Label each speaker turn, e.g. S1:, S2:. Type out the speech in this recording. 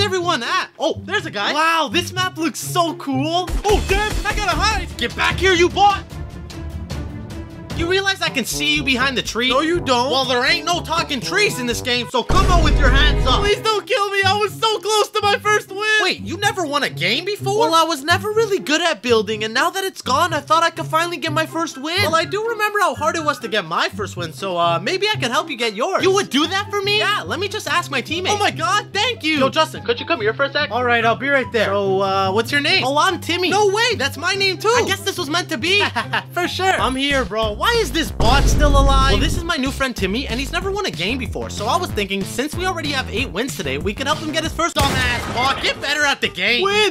S1: Everyone at? Oh, there's a guy. Wow, this map looks so cool. Oh, damn, I gotta hide. Get back here, you bot. You realize I can see you behind the tree?
S2: No, you don't.
S1: Well, there ain't no talking trees in this game, so come on with your hands up.
S2: Please don't kill me.
S1: Wait, you never won a game before?
S2: Well, I was never really good at building, and now that it's gone, I thought I could finally get my first win.
S1: Well, I do remember how hard it was to get my first win, so uh, maybe I can help you get yours.
S2: You would do that for me?
S1: Yeah, let me just ask my teammate.
S2: Oh my god, thank you.
S1: Yo, Justin, could you come here for a sec?
S2: All right, I'll be right there.
S1: So, uh, what's your name?
S2: Oh, I'm Timmy.
S1: No way, that's my name too.
S2: I guess this was meant to be.
S1: for sure.
S2: I'm here, bro. Why is this bot still alive?
S1: Well, this is my new friend Timmy, and he's never won a game before. So I was thinking, since we already have eight wins today, we could help him get his first dumbass bot. Get better at the game.
S2: Win.